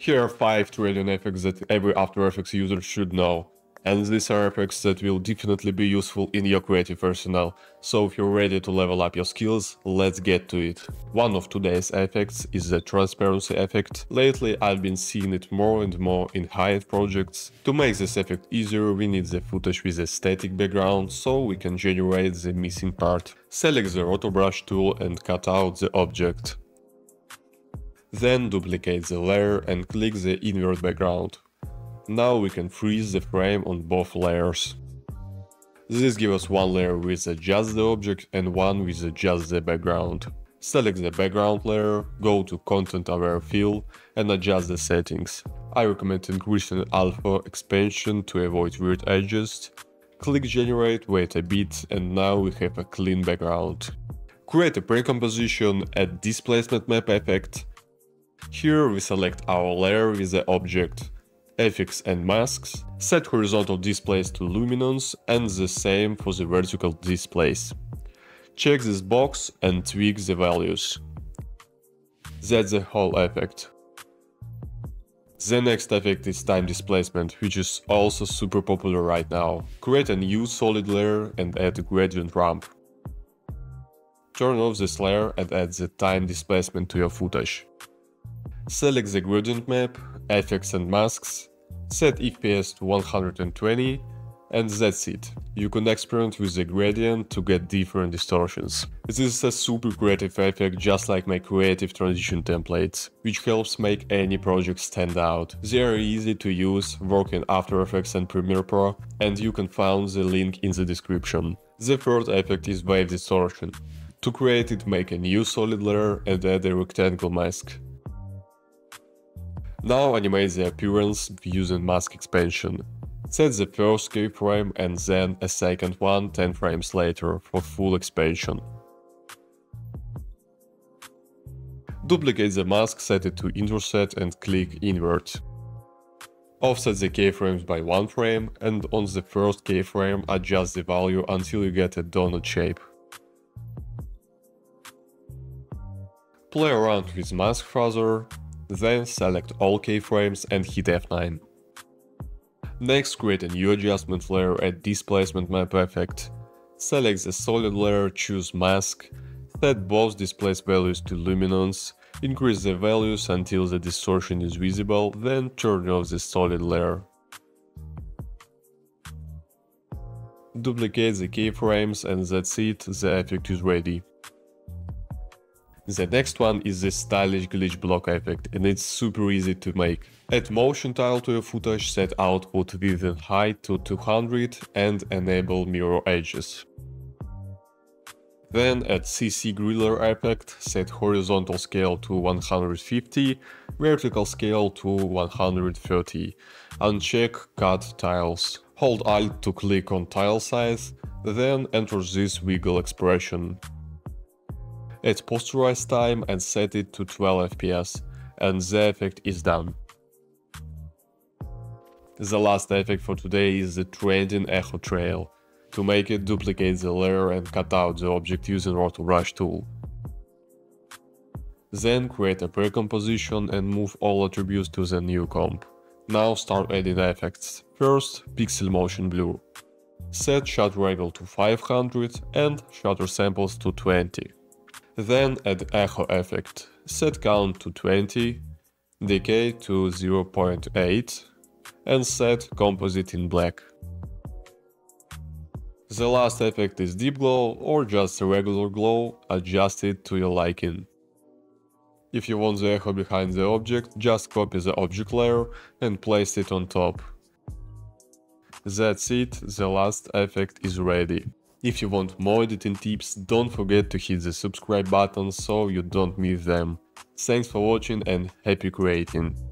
Here are 5 trillion effects that every After Effects user should know. And these are effects that will definitely be useful in your creative arsenal, so if you're ready to level up your skills, let's get to it. One of today's effects is the transparency effect. Lately I've been seeing it more and more in high-end projects. To make this effect easier we need the footage with a static background, so we can generate the missing part. Select the rotobrush tool and cut out the object. Then duplicate the layer and click the invert background. Now we can freeze the frame on both layers. This gives us one layer with just the object and one with just the background. Select the background layer, go to Content Aware Fill and adjust the settings. I recommend increasing alpha expansion to avoid weird edges. Click Generate, wait a bit and now we have a clean background. Create a pre-composition, add displacement map effect. Here we select our layer with the object effects and masks, set horizontal displace to luminance and the same for the vertical displace. Check this box and tweak the values. That's the whole effect. The next effect is time displacement, which is also super popular right now. Create a new solid layer and add a gradient ramp. Turn off this layer and add the time displacement to your footage. Select the gradient map, effects and masks, set FPS to 120 and that's it. You can experiment with the gradient to get different distortions. This is a super creative effect just like my creative transition templates, which helps make any project stand out. They are easy to use, work in After Effects and Premiere Pro, and you can find the link in the description. The third effect is Wave Distortion. To create it, make a new solid layer and add a rectangle mask. Now animate the appearance using mask expansion. Set the first keyframe and then a second one 10 frames later for full expansion. Duplicate the mask, set it to intersect and click invert. Offset the keyframes by one frame and on the first keyframe adjust the value until you get a donut shape. Play around with mask further, then select all keyframes and hit F9. Next create a new adjustment layer at displacement map effect. Select the solid layer, choose mask, set both displace values to luminance, increase the values until the distortion is visible, then turn off the solid layer. Duplicate the keyframes and that's it, the effect is ready. The next one is the stylish glitch block effect and it's super easy to make. Add motion tile to your footage, set output within height to 200 and enable mirror edges. Then add CC Griddler effect, set horizontal scale to 150, vertical scale to 130. Uncheck cut tiles. Hold Alt to click on tile size, then enter this wiggle expression. Add posterize time and set it to 12 fps, and the effect is done. The last effect for today is the trending echo trail. To make it, duplicate the layer and cut out the object using Roto Brush tool. Then create a pre-composition and move all attributes to the new comp. Now start adding effects. First, pixel motion blur. Set shutter angle to 500 and shutter samples to 20. Then add echo effect. Set count to 20, decay to 0.8 and set composite in back. The last effect is deep glow or just a regular glow, adjust it to your liking. If you want the echo behind the object, just copy the object layer and place it on top. That's it, the last effect is ready. If you want more editing tips, don't forget to hit the subscribe button so you don't miss them. Thanks for watching and happy creating!